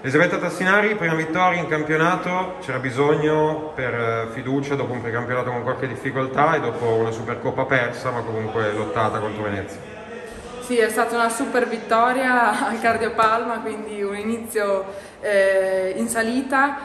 Elisabetta Tassinari, prima vittoria in campionato, c'era bisogno per eh, fiducia dopo un precampionato con qualche difficoltà e dopo una Supercoppa persa ma comunque lottata contro Venezia. Sì, è stata una super vittoria al Cardiopalma, quindi un inizio eh, in salita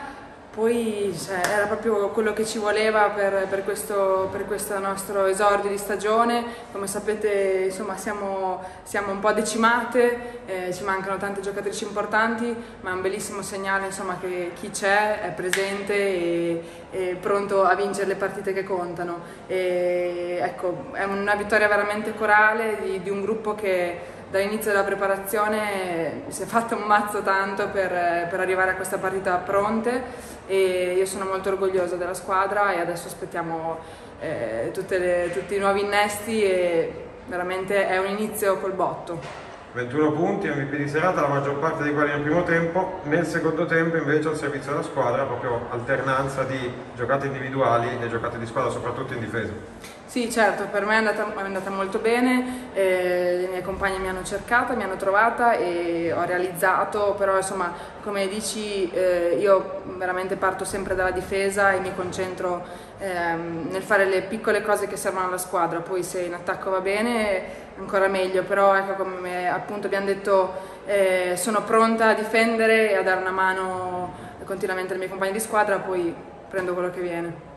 poi cioè, era proprio quello che ci voleva per, per, questo, per, questo, nostro esordio di stagione, come sapete insomma, siamo, siamo un po' decimate, eh, ci mancano tante giocatrici importanti, ma è un bellissimo segnale insomma, che chi c'è è presente e è pronto a vincere le partite che contano. E, ecco, è una vittoria veramente corale di, di un gruppo che dall'inizio della preparazione si è fatto un mazzo tanto per, per, arrivare a questa partita pronte e io sono molto orgogliosa della squadra e adesso aspettiamo eh, le, tutti i nuovi innesti e veramente è un inizio col botto. 21 punti, MVP di serata, la maggior parte dei quali nel primo tempo, nel secondo tempo invece al servizio della squadra, proprio alternanza di giocate individuali e giocate di squadra, soprattutto in difesa. Sì, certo, per me è andata, è andata molto bene, eh, le mie compagne mi hanno cercata, mi hanno trovata e ho realizzato, però insomma, come dici, eh, io veramente parto sempre dalla difesa e mi concentro ehm, nel fare le piccole cose che servono alla squadra, poi se in attacco va bene ancora meglio, però ecco come appunto abbiamo detto eh, sono pronta a difendere e a dare una mano continuamente alle mie compagne di squadra, poi prendo quello che viene.